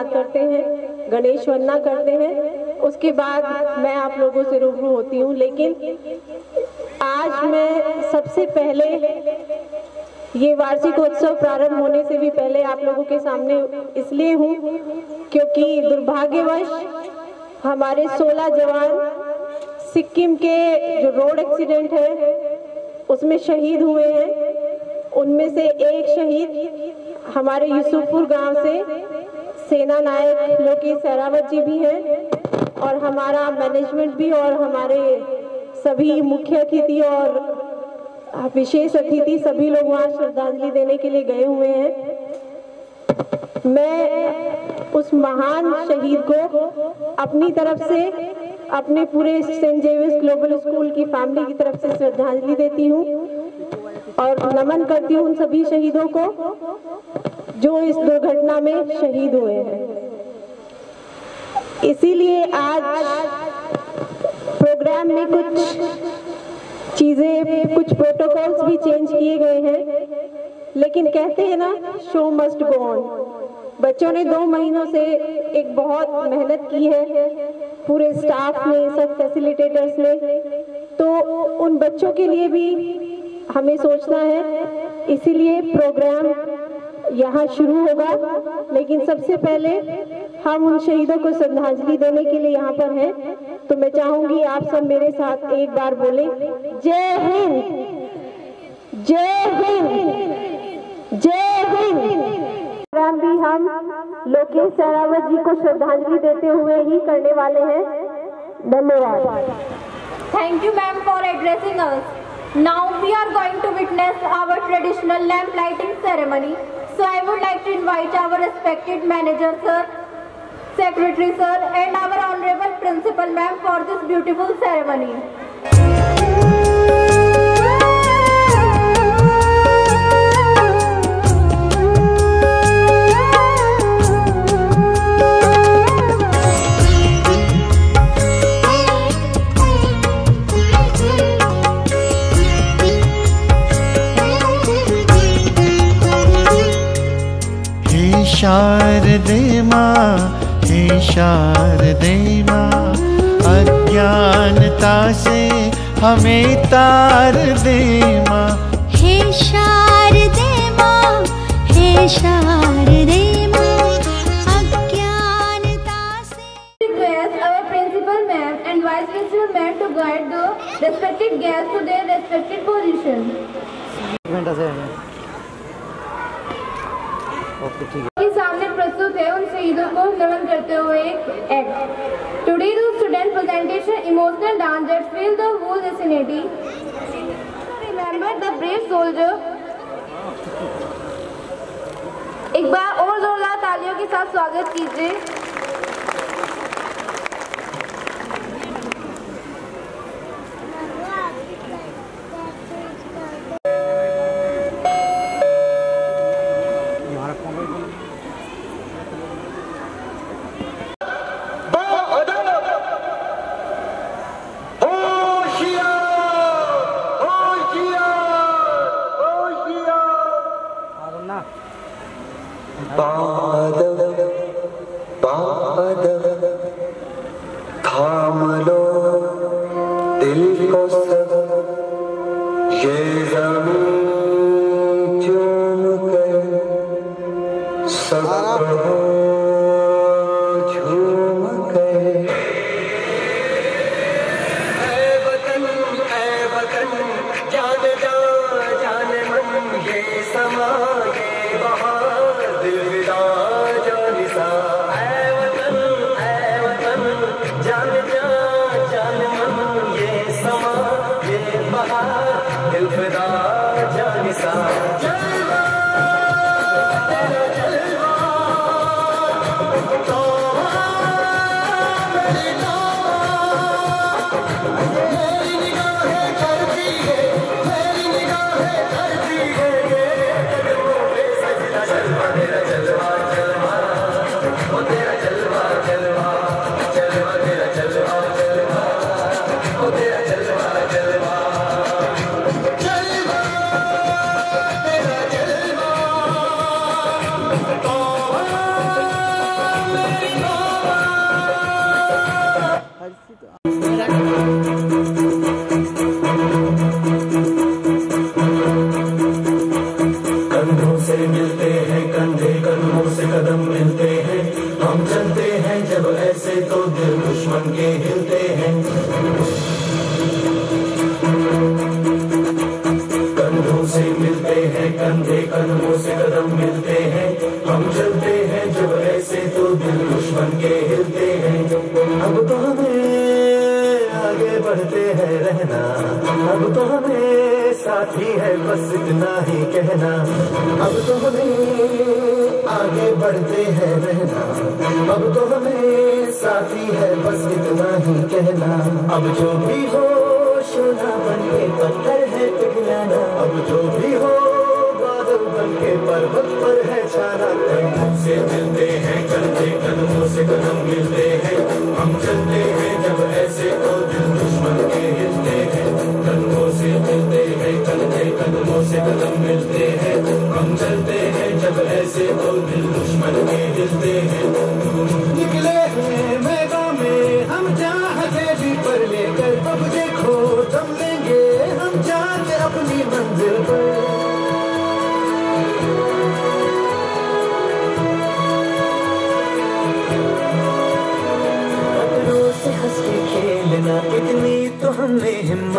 याद करते हैं, गणेश वंदना करते हैं। उसके बाद मैं आप लोगों से रूबरू होती हूँ, लेकिन आज मैं सबसे पहले ये वार्षिकोत्सव प्रारंभ होने से भी पहले आप लोगों के सामने इसलिए हूँ, क्योंकि दुर्भाग्यवश हमारे 16 जवान सिक्किम के जो रोड एक्सीडेंट है, उसमें शहीद हुए हैं। उनमें से एक शहीद हमारे यूसुफपुर गाँव से सेना नायक लोकेश सहरावत जी भी हैं और हमारा मैनेजमेंट भी और हमारे सभी मुख्य अतिथि और विशेष अतिथि सभी लोग वहाँ श्रद्धांजलि देने के लिए गए हुए हैं। मैं उस महान शहीद को अपनी तरफ़ से, अपने पूरे सेंट जेवियर्स ग्लोबल स्कूल की फैमिली की तरफ़ से श्रद्धांजलि देती हूँ और नमन करती हूँ उन सभी शहीदों को। जो इस दुर्घटना में शहीद हुए हैं। इसीलिए आज प्रोग्राम में कुछ चीज़ें, कुछ प्रोटोकॉल्स भी चेंज किए गए हैं। लेकिन कहते हैं ना शो मस्ट गो ऑन बच्चों ने दो महीनों से एक बहुत मेहनत की है, पूरे स्टाफ ने, सब फैसिलिटेटर्स ने। तो उन बच्चों के लिए भी हमें सोचना है। इसीलिए प्रोग्राम यहाँ शुरू होगा। लेकिन सबसे पहले हम उन शहीदों को श्रद्धांजलि देने के लिए यहाँ पर हैं। तो मैं चाहूँगी आप सब मेरे साथ एक बार बोले जय हिंद जय हिंद जय हिंद। प्रोग्राम भी हम लोकेश सहरावत जी को श्रद्धांजलि देते हुए ही करने वाले हैं। धन्यवाद। Thank you ma'am for addressing us. Now we are going to witness our traditional lamp lighting ceremony. So I would like to invite our respected manager, sir, secretary, sir, and our honorable principal, ma'am, for this beautiful ceremony. Sharade माँ हे शारदे माँ अज्ञानता से हमें तार दे माँ हे शारदे माँ हे शारदे से to guide the respected guests to their respected position. के सामने प्रस्तुत है उन शहीदों को नमन करते हुए एक act today the student presentation emotional dance that feel the whole vicinity. Remember the brave soldier एक बार और जोरदार तालियों के साथ स्वागत कीजिए।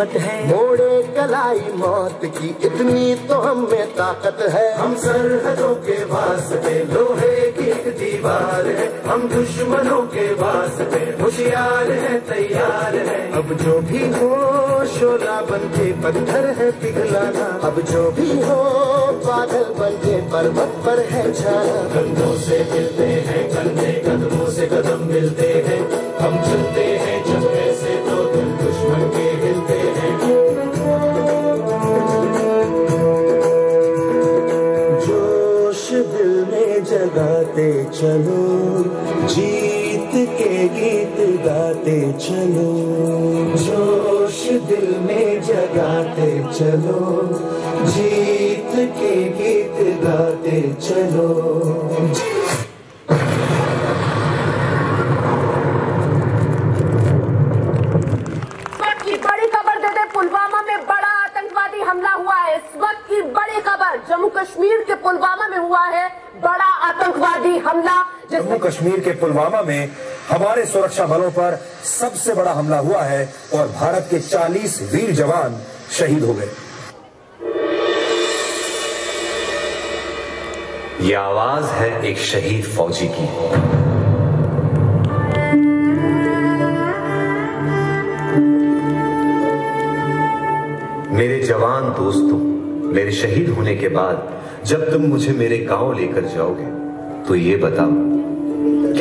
हिम्मत है। मोड़े कलाई मौत की इतनी तो हमें ताकत है। हम सरहदों के वास्ते लोहे की एक दीवार है। हम दुश्मनों के वास्ते होशियार है तैयार है। अब जो भी हो शोला बन के पत्थर है पिघलाना। अब जो भी हो बादल बन के पर्वत पर है छाना। कंधों से मिलते हैं कंधे कदमों से कदम मिलते हैं। हम चलते हैं चलो जोश दिल में जगाते चलो जीत के गीत गाते चलो। वक्त की बड़ी खबर दे दे पुलवामा में बड़ा आतंकवादी हमला हुआ है। इस वक्त की बड़ी खबर जम्मू कश्मीर के पुलवामा में हुआ है बड़ा आतंकवादी हमला जम्मू कश्मीर के पुलवामा में हमारे सुरक्षा बलों पर सबसे बड़ा हमला हुआ है और भारत के 40 वीर जवान शहीद हो गए। ये आवाज़ है एक शहीद फौजी की। मेरे जवान दोस्तों, मेरे शहीद होने के बाद जब तुम मुझे मेरे गाँव लेकर जाओगे तो ये बताओ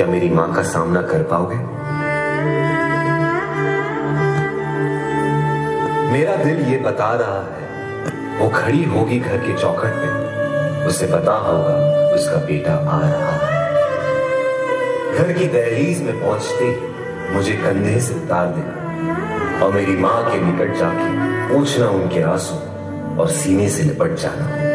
क्या मेरी माँ का सामना कर पाओगे? मेरा दिल ये बता रहा है, वो खड़ी होगी घर के चौखट पे। उसे पता होगा, उसका बेटा आ रहा है। घर की दहलीज में पहुँचते ही मुझे कंधे से उतार देना और मेरी माँ के निकट जाके पूछना उनके आँसू और सीने से लिपट जाना।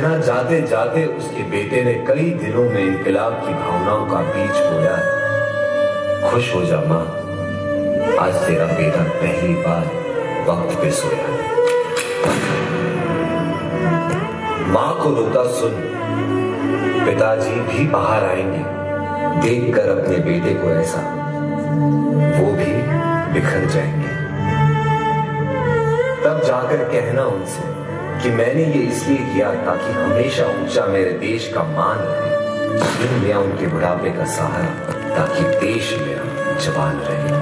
कहना जाते जाते उसके बेटे ने कई दिनों में इनकलाब की भावनाओं का बीज बोया। खुश हो जा माँ। आज तेरा बेटा पहली बार वक्त पे सोया है। माँ को रोता सुन। पिताजी भी बाहर आएँगे। देखकर अपने बेटे को ऐसा। वो भी बिखर जाएँगे। तब जाकर कहना उनसे कि मैंने ये इसलिए किया ताकि हमेशा ऊँचा मेरे देश का मान रहे। लिया उनके बुढ़ापे का सहारा, ताकि देश मेरा जवान रहे।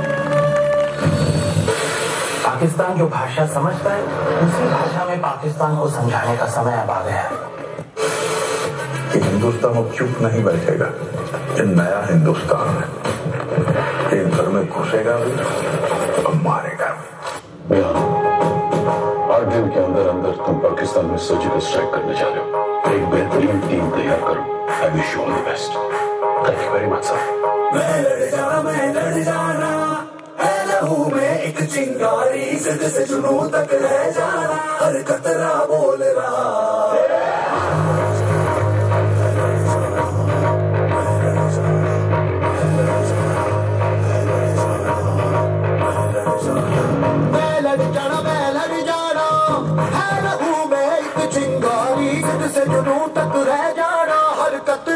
पाकिस्तान जो भाषा समझता है, उसी भाषा में पाकिस्तान को समझाने का समय अब आ गया है। कि हिंदुस्तान अब चुप नहीं बैठेगा। ये नया हिंदुस्तान है। ये घर में घुसेगा भी। में सर्जिकल स्ट्राइक करने जा रहे हो। एक बेहतरीन टीम तैयार करो। I wish you all the best thank you very much sir मैं लड़ जाना मैं लड़ जाना है लहू में एक चिंगारी जिद से जुनू तक रह जाना हर कतरा बोल रहा।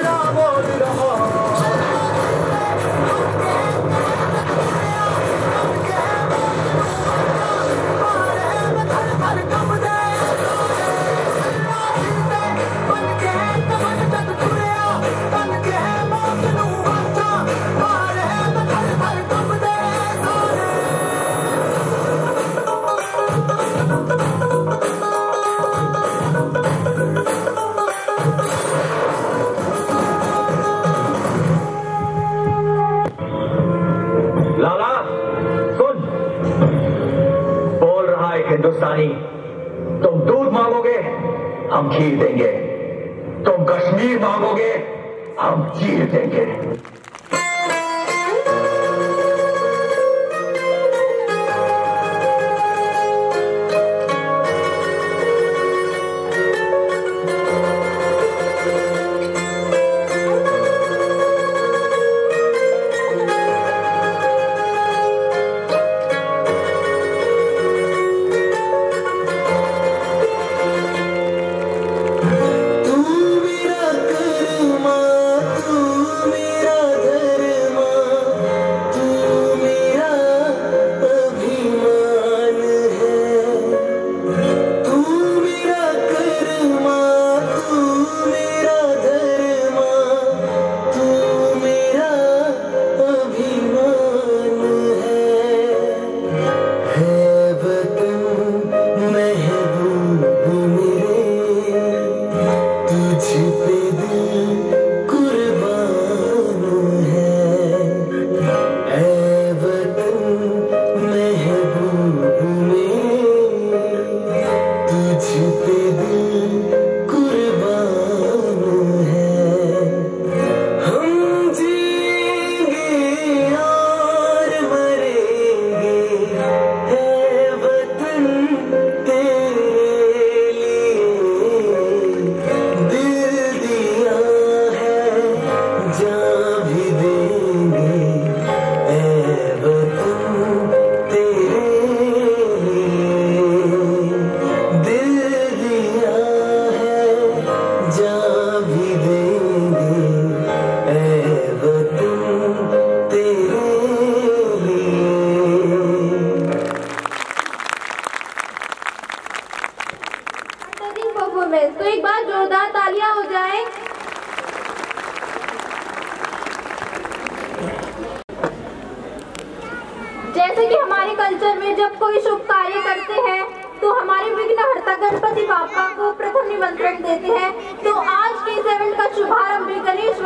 चिंगारी हम जीतेंगे तुम तो कश्मीर मांगोगे हम जीतेंगे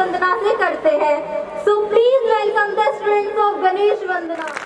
वंदना से करते हैं। So please welcome the students of Ganesh Vandana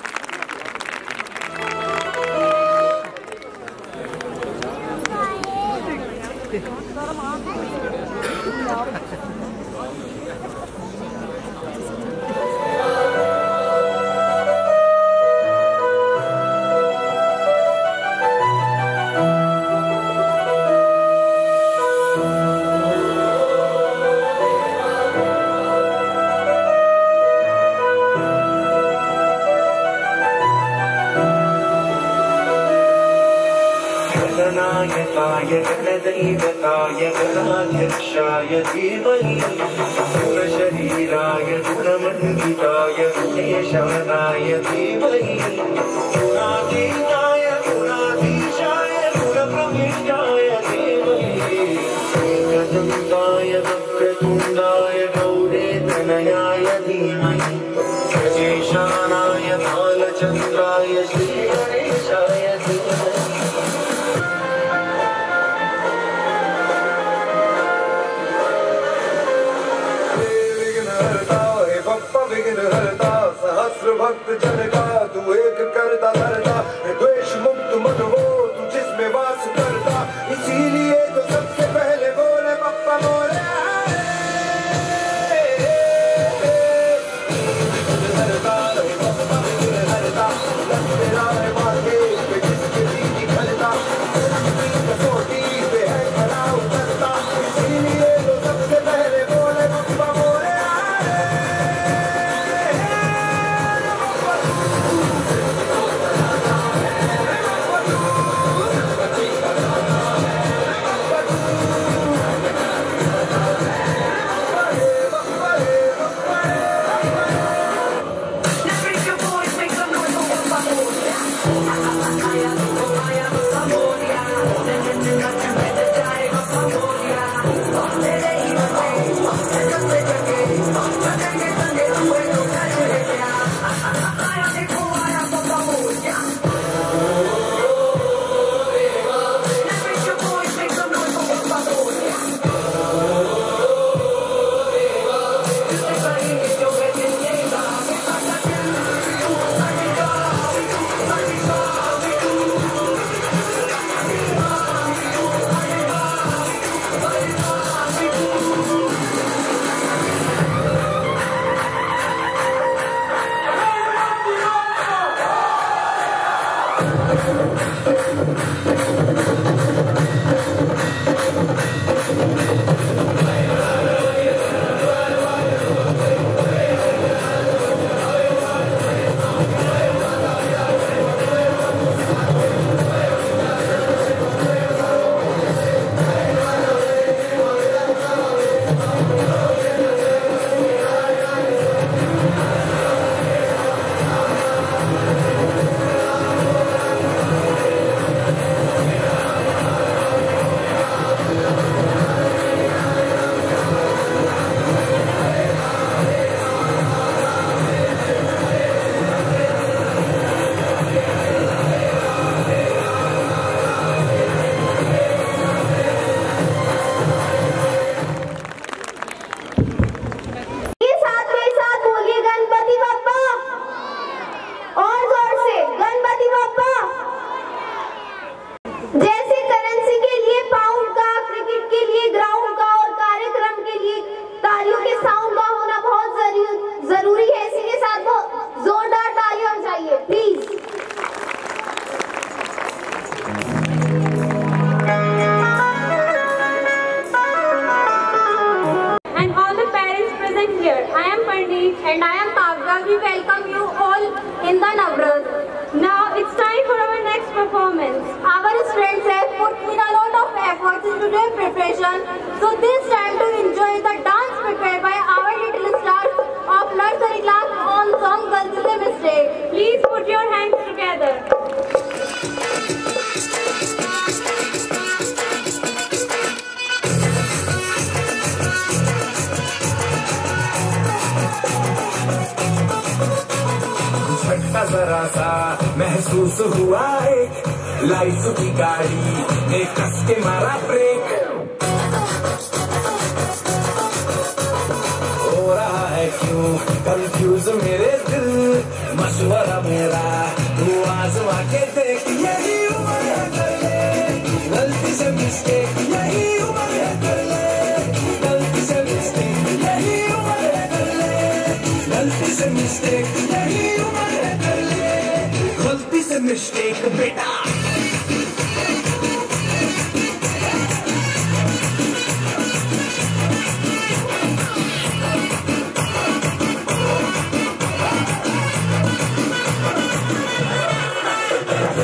mistake बेटा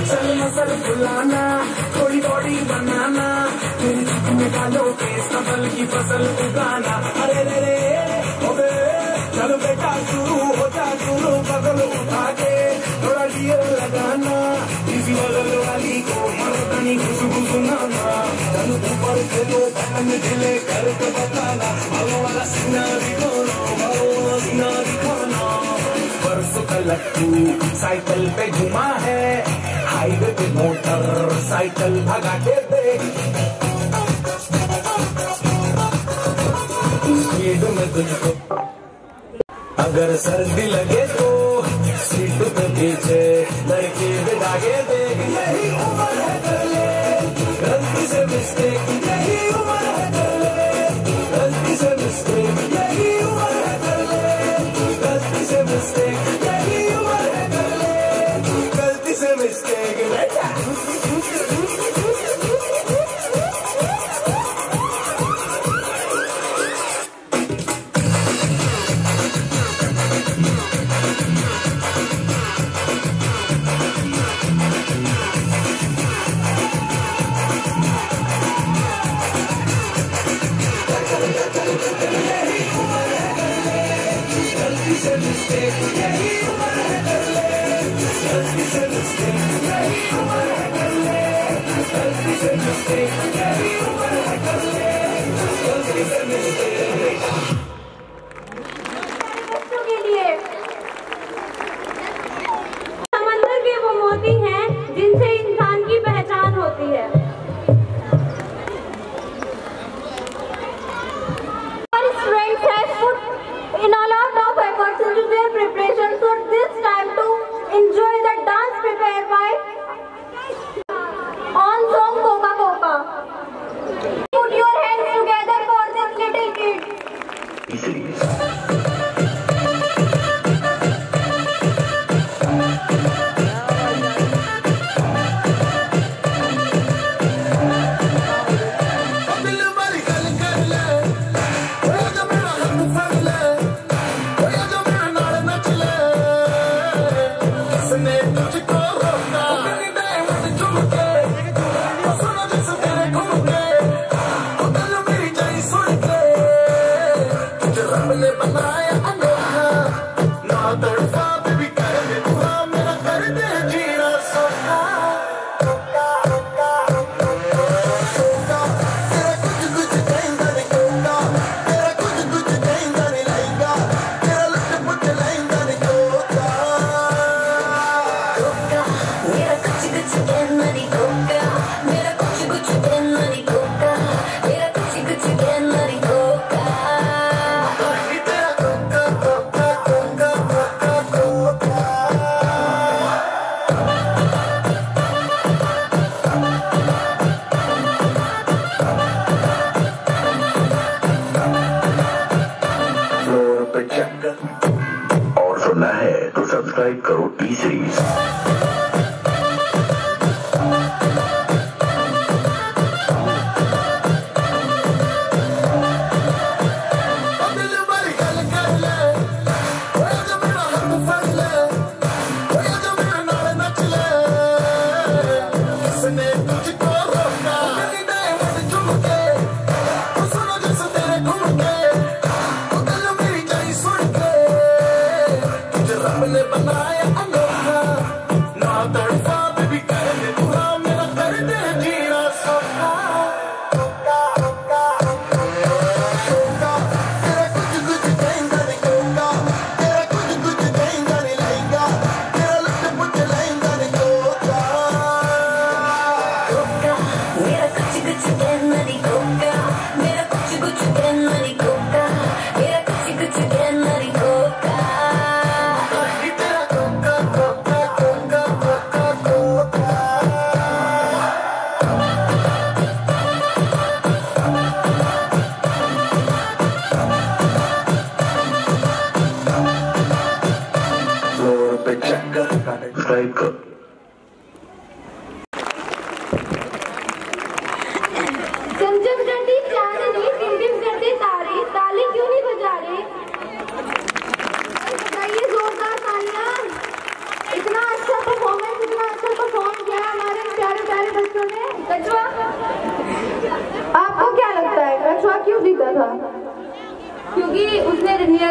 चल मसल फुलाना थोड़ी बॉडी बनाना तेरी में डालो केस कमल की फ़सल उगाना अरे रे रे निकले घर बताना परसों का लट्टू साइकिल पे घुमा है, हाईवे पे मोटर साइकिल भगा के देख। स्पीड में तुझको अगर सर्दी लगे तो सीट पे पीछे लड़के बिठागे देख। यही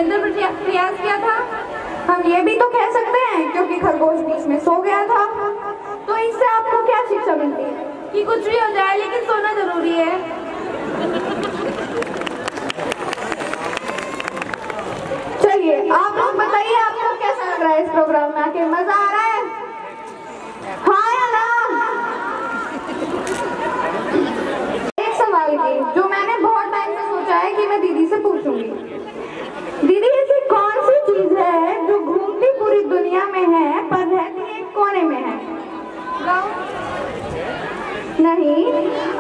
निरंतर प्रयास किया था। हम ये भी तो कह सकते हैं, क्योंकि खरगोश बीच में सो गया था। तो इससे आपको क्या शिक्षा मिलती है? कि कुछ भी हो जाए, लेकिन सोना ज़रूरी है। चलिए, आप लोग बताइए, आपको कैसा लग रहा है इस प्रोग्राम में? आके मज़ा आ रहा है? नहीं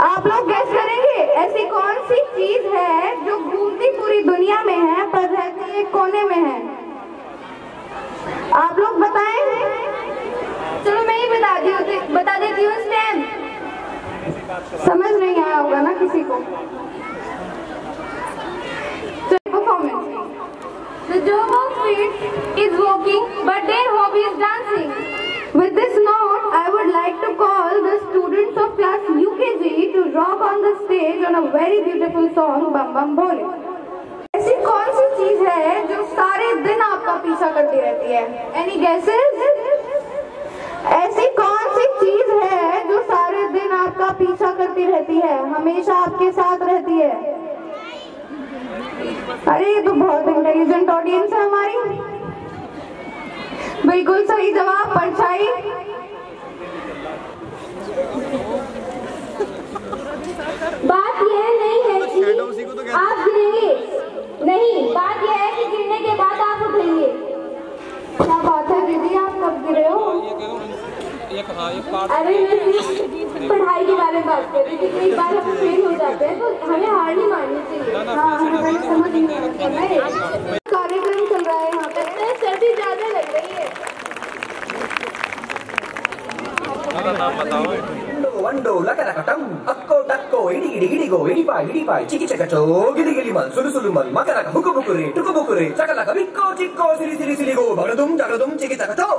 आप लोग गैस करेंगे ऐसी कौन सी चीज़ है जो घूमती पूरी दुनिया में है पर रहती एक कोने में है? आप लोग बताएँ। चलो मैं ही बता दी बता देती हूँ स्टैम समझ नहीं आया होगा ना किसी को। The job of feet is walking, but their hobby is dancing. With this note, I like to call the students of class UKG to rock on the stage on a very beautiful song, Bam Bam Bole. ऐसी कौन सी चीज़ है जो सारे दिन आपका पीछा करती रहती है? एनी गेसेस ऐसी कौन सी चीज़ है जो सारे दिन आपका पीछा करती रहती है? हमेशा आपके साथ रहती है। अरे ये तो बहुत इंटेलिजेंट ऑडियंस है हमारी। बिल्कुल सही जवाब परछाई। बात यह नहीं है कि आप गिरेंगे नहीं बात यह है कि गिरने के बाद आप उठेंगे क्या बात है दीदी आप कब गिरे हो अरे पढ़ाई के बारे में बात कर रही थी कई बार हम फेल हो जाते हैं तो हमें हार नहीं माननी चाहिए हाँ हमें समझ नहीं कार्यक्रम चल रहा है यहाँ पे सर्दी ज़्यादा लग रही है नाम बताओ लगा रखा ಇಡಿ ಇಡಿ ಇಡಿಗೋ ಇಡಿಬಾಯ್ ಇಡಿಬಾಯ್ ಚಿಕಿ ಚಕ ಚೋ ಗಿಲಿ ಗಿಲಿ ಮಲ್ ಸುಲು ಸುಲು ಮಲ್ ಮಕಲಕ ಹುಕು ಬುಕುರಿ ಟುಕು ಬುಕುರಿ ಚಕಲಕ ಬಿಕ್ಕೋ ಚಿಕ್ಕೋ ಸಿರಿ ಸಿರಿ ಸಿಲಿಗೋ ಬಗಡದುಂ ಜಗಡದುಂ ಚಿಕಿ ಚಕ ಚೋ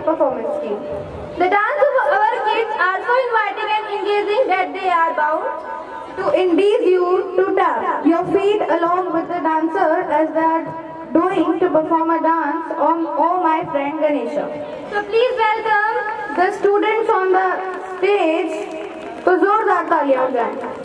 live performance scheme. The dance of our kids are so inviting and engaging that they are bound to induce you to tap your feet along with the dancer as they are doing to perform a dance on Oh My Friend Ganesha. So please welcome the students on the stage to Zordar Taliya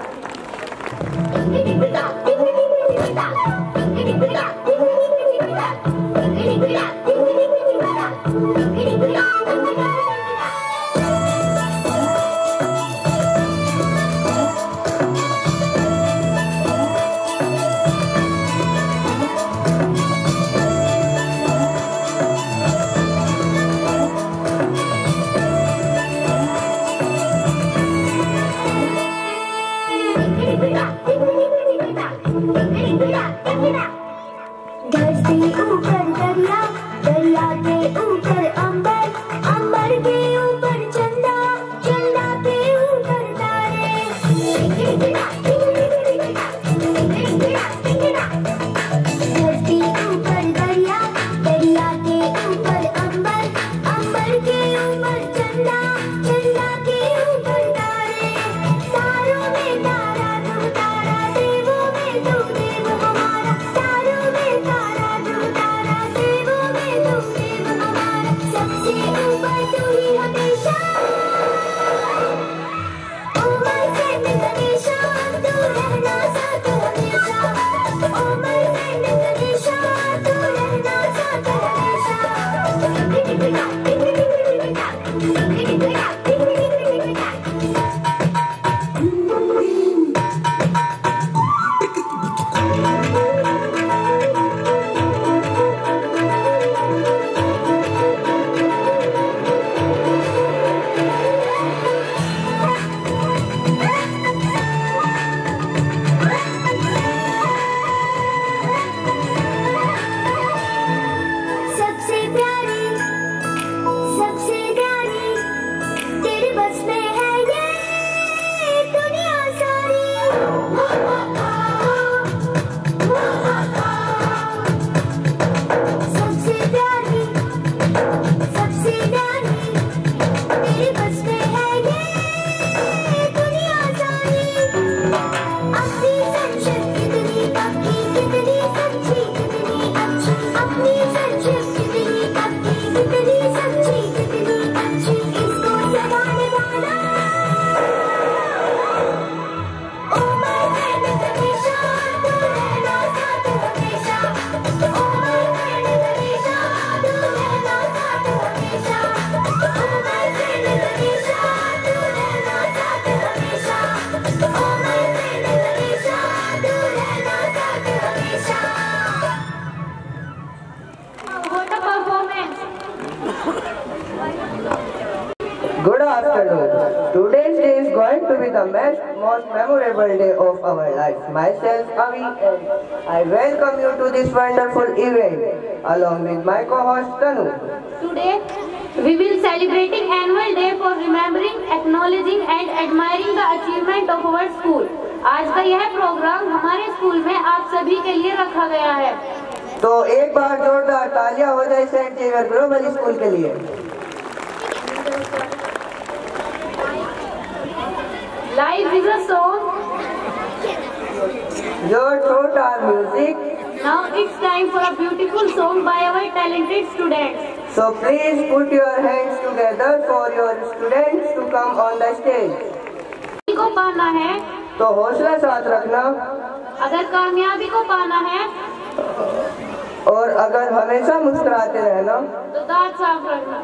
And I welcome you to this wonderful event along with my co-host Tanu. Today, we will celebrating annual day for remembering, acknowledging and admiring the achievement of our school. आज का यह programme हमारे school में आप सभी के लिए रखा गया है तो एक बार जोरदार तालियाँ हो जाए सेंट जेवियर ग्लोबल स्कूल के लिए Life is a song. Your throat are music. Now it's time for a beautiful song by our talented students. So please put your hands together for your students to come on the stage. को पाना है तो हौसला साथ रखना अगर कामयाबी को पाना है और अगर हमेशा मुस्कुराते रहना तो दांत साफ़ रखना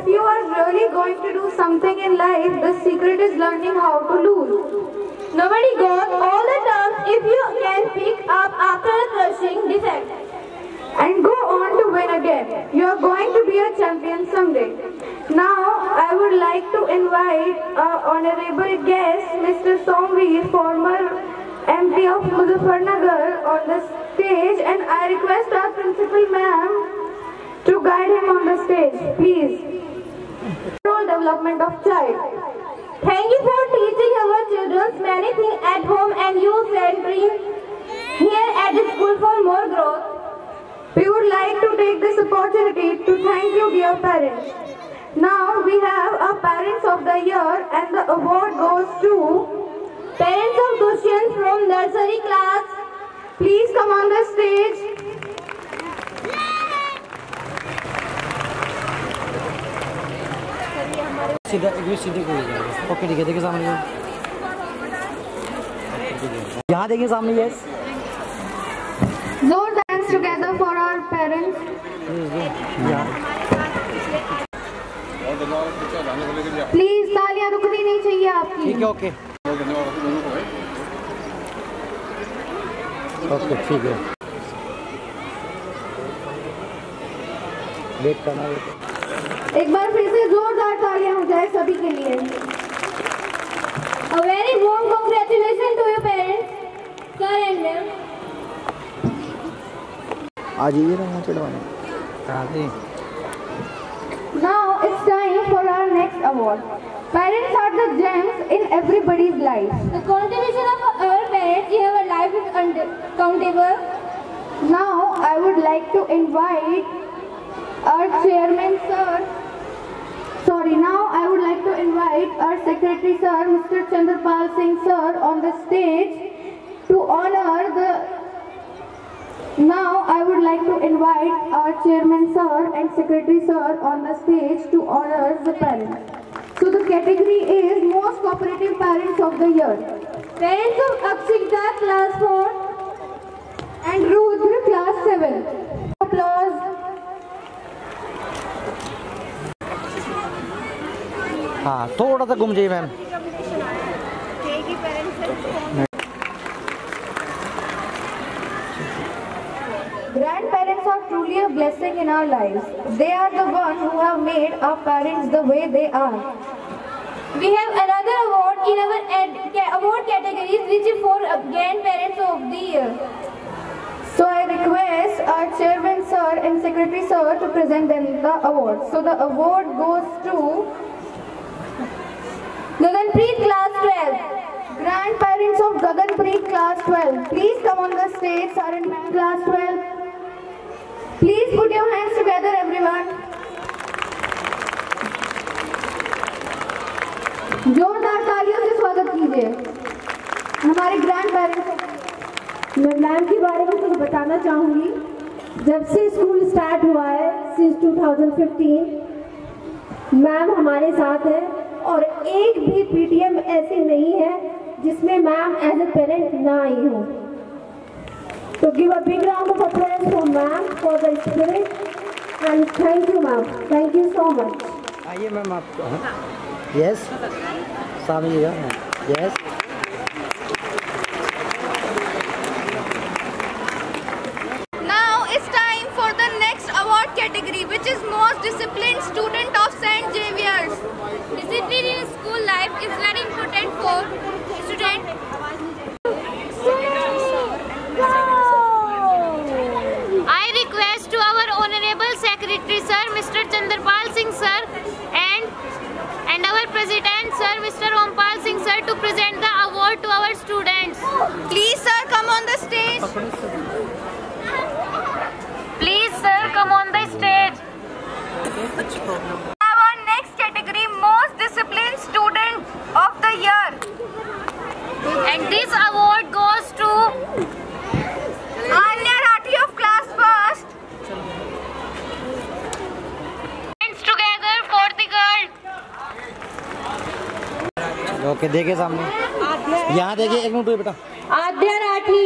if you are really going to do something in life, the secret is learning how to lose. Nobody got all the terms if you can pick up after a crushing defect and go on to win again. You are going to be a champion someday. Now, I would like to invite our honorable guest, Mr. Somveer, former MP of Muzaffarnagar, on the stage, and I request our principal ma'am to guide him on the stage, please. Role development of child. Thank you for teaching our children many things at home and you send dream here at the school for more growth. We would like to take this opportunity to thank you dear parents. Now we have our parents of the year and the award goes to parents of Dushyant from nursery class. Please come on the stage. सीधा एक भी सीधे को okay ठीक है देखिए सामने यहाँ देखिए सामने yes More dance together for our parents. प्लीज़ तालियाँ रुकनी नहीं चाहिए आपकी। ठीक है ओके ओके ठीक है। वेट करना वेट एक बार फिर से जोरदार तालियाँ हो जाए सभी के लिए। Very warm congratulation to you आज ये रंग चढ़वाने दादी now it's time for our next award parents are the gems in everybody's life the contribution of our parents you have life is uncountable now I would like to invite our chairman sir Sorry, now I would like to invite our secretary sir, Mr. Chandrapal Singh sir, on the stage to honor the now I would like to invite our chairman sir and secretary sir on the stage to honor the parents. So the category is most cooperative parents of the year. Parents of Akshita class 4 and Rudra class 7. Applause. हाँ थोड़ा सा घूम जाइए ma'am a blessing in our lives. They are the ones who have made our parents the way they are. We have another award in our award categories which is for uh, grandparents of the year. So I request our chairman sir and secretary sir to present them the award. So the award goes to Gaganpreet class 12. Grandparents of Gaganpreet class 12. Please come on the stage, sir and class 12. Please put your hands together everyone. जोरदार तालियों से स्वागत कीजिए हमारे grand parents मैं ma'am के बारे में कुछ बताना चाहूँगी जब से स्कूल स्टार्ट हुआ है सिंस 2015 मैम हमारे साथ है और एक भी पीटीएम ऐसे नहीं है जिसमें मैम एज ए पेरेंट ना आई हो। तो give a big round of applause for ma'am for the spirit and thank you ma'am thank you so much आइए मैम आपको यस सामने yes Now it's time for the next award category which is most disciplined student of St. Xavier's. Discipline in school life is very important for student. I request to our honorable secretary sir Mr. Chandrapal Singh sir and and our president sir Mr. Ompal Singh sir to present the award to our students. Please sir come on the stage. Please sir come on the stage. Our next category most disciplined student of the year. And this award goes to Anya Rathi of class first. Okay देखिए सामने यहाँ देखिए एक minute रुकिए बेटा आद्या राठी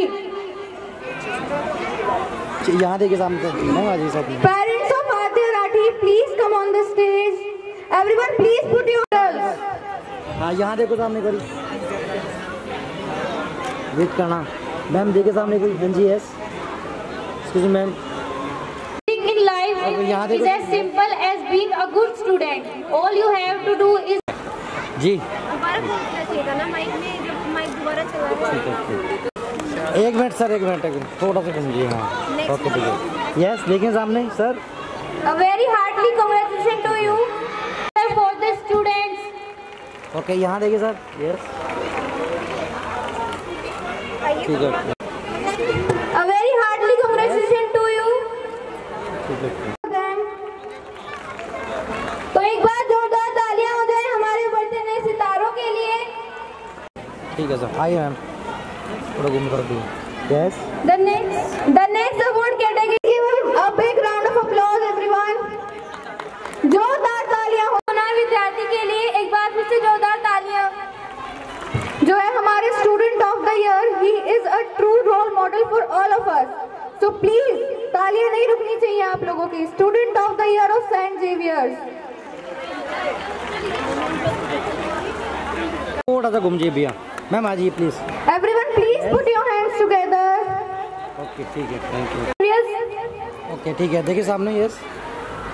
यहाँ देखिए सामने नहीं आ जाइए साथ में Parents of Adya Rathi, please come on the stage. Everyone, please put your हाँ यहाँ देखो सामने करी वेट करना मैम देखिए सामने कोई हाँ जी yes excuse ma'am in life अब यहाँ is देखो as simple as being a good student. All you have to do is जी दोबारा बोलना चाहिए था ना माइक में जब माइक दोबारा चला ठीक है एक मिनट सर एक मिनट एक मिनट। थोड़ा सा घूमिए हाँ। ओके ठीक है। यस देखिए सामने sir. Very heartily congratulations to you for the students. Okay यहाँ देखिए सर। यस ठीक है। A very heartily congratulations to you. ठीक है। तो एक बार जोरदार तालियाँ हो जाए हमारे बढ़ते नए सितारों के लिए। ठीक है सर। आइए मैम। थोड़ा घूम कर yes The next, the next award category. Give a big round of applause, everyone. जोरदार तालियाँ होना विद्यार्थी के लिए। एक बार फिर से जोरदार तालियाँ। जो है हमारे student of the year he is a true role model for all of us so please तालियाँ नहीं रुकनी चाहिए आप लोगों की। Student of the year of Saint Xavier's थोड़ा सा घूम जाइए भैया। मैम आ जाइए please everyone please put your hands together okay ठीक है थैंक यू ओके ठीक है देखिए सामने यस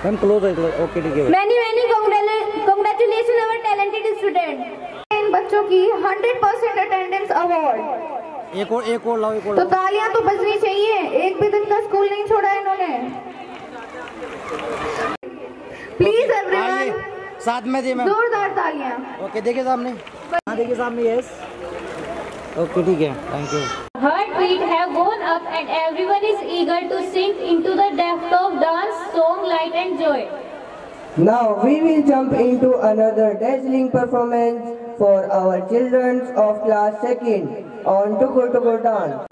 मैम क्लोज है ओके ठीक है. Many many congratulations our talented student. इन बच्चों की 100% अटेंडेंस अवार्ड एक और एक और लाओ एक और तो तालियाँ तो बजनी चाहिए। एक भी दिन का स्कूल नहीं छोड़ा इन्होंने. प्लीज़ एवरीवन साथ में दिए मैम जोरदार तालियाँ. ओके देखिए सामने. हाँ देखिए सामने यस ओके ठीक है thank you Heartbeat have gone up and everyone is eager to sink into the depth of dance, song, light and joy. Now we will jump into another dazzling performance for our children of class second on Tukur Tukur dance.